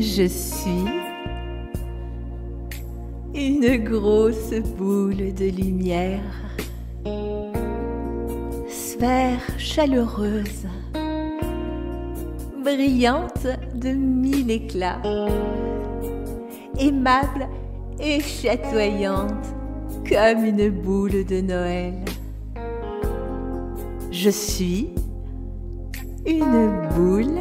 Je suis une grosse boule de lumière, sphère chaleureuse, brillante de mille éclats, aimable et chatoyante comme une boule de Noël. Je suis une boule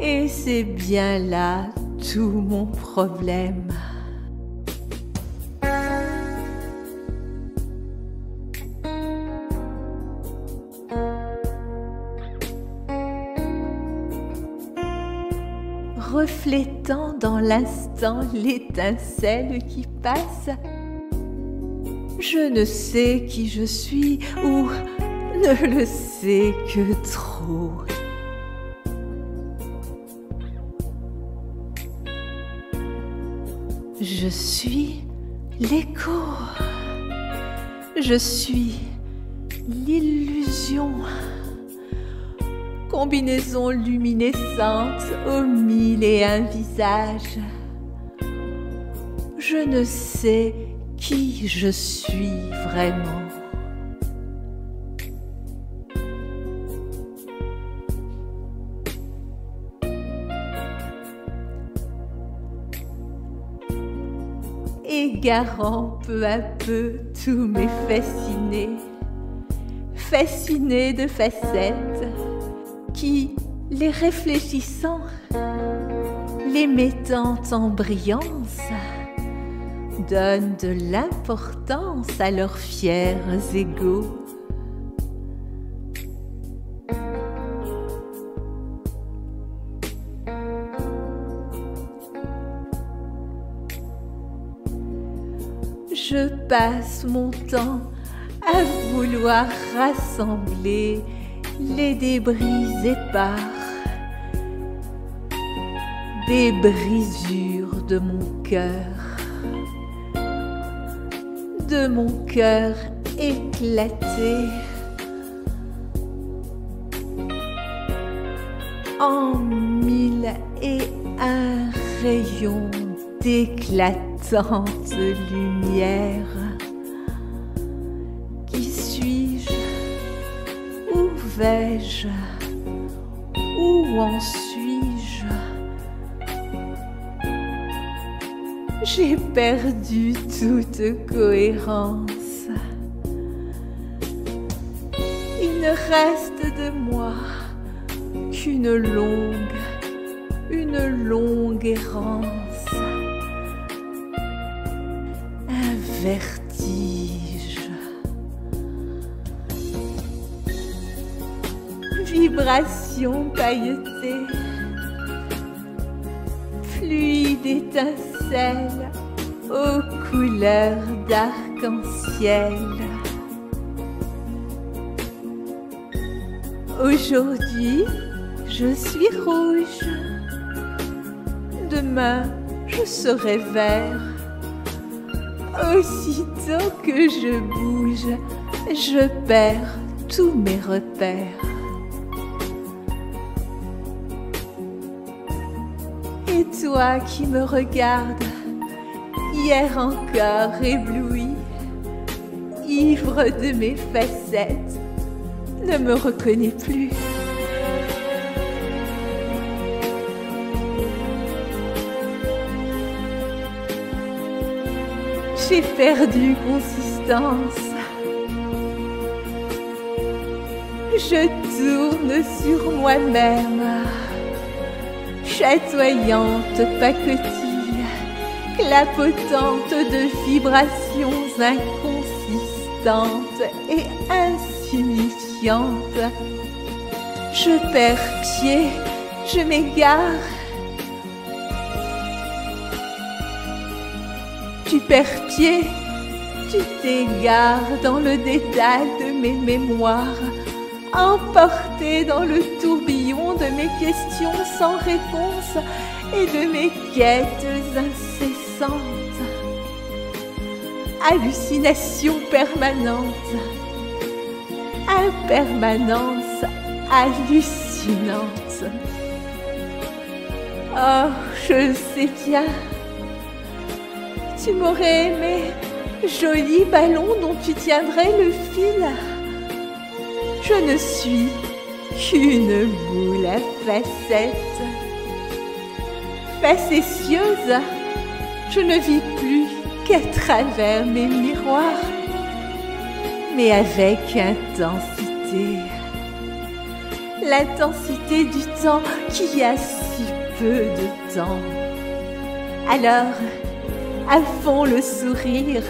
Et c'est bien là tout mon problème. reflétant dans l'instant l'étincelle qui passe. Je ne sais qui je suis ou ne le sais que trop. Je suis l'écho. Je suis l'illusion. Combinaison luminescente aux mille et un visages. Je ne sais qui je suis vraiment. Égarant peu à peu tous mes fascinés, fascinés de facettes, qui, les réfléchissant, les mettant en brillance, donnent de l'importance à leurs fiers égaux. Passe mon temps à vouloir rassembler les débris épars, des brisures de mon cœur, de mon cœur éclaté. En mille et un rayons d'éclatante lumière. Qui suis-je? Où vais-je? Où en suis-je? J'ai perdu toute cohérence. Il ne reste de moi qu'une longue, une longue errance. Vertige. Vibration pailletée. Fluide étincelle aux couleurs d'arc-en-ciel. Aujourd'hui, je suis rouge. Demain, je serai vert. Aussitôt que je bouge, je perds tous mes repères. Et toi qui me regardes, hier encore ébloui, ivre de mes facettes, ne me reconnais plus. J'ai perdu consistance. Je tourne sur moi-même, chatoyante pacotille, clapotante de vibrations inconsistantes et insignifiantes. Je perds pied, je m'égare. Tu perds pied, tu t'égares dans le détail de mes mémoires, emporté dans le tourbillon de mes questions sans réponse et de mes quêtes incessantes. Hallucination permanente, impermanence hallucinante. Oh, je sais bien. Tu m'aurais aimé, joli ballon dont tu tiendrais le fil. Je ne suis qu'une boule à facettes. Facétieuse, je ne vis plus qu'à travers mes miroirs, mais avec intensité. L'intensité du temps qui a si peu de temps. Alors, à fond le sourire,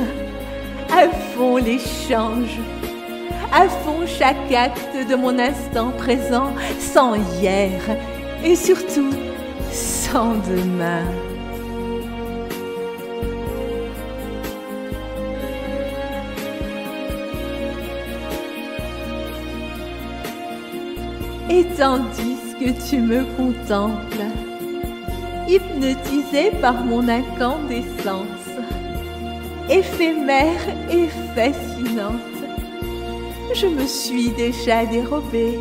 à fond l'échange, à fond chaque acte de mon instant présent, sans hier et surtout sans demain. Et tandis que tu me contemples, hypnotisé par mon incandescence, éphémère et fascinante, je me suis déjà dérobée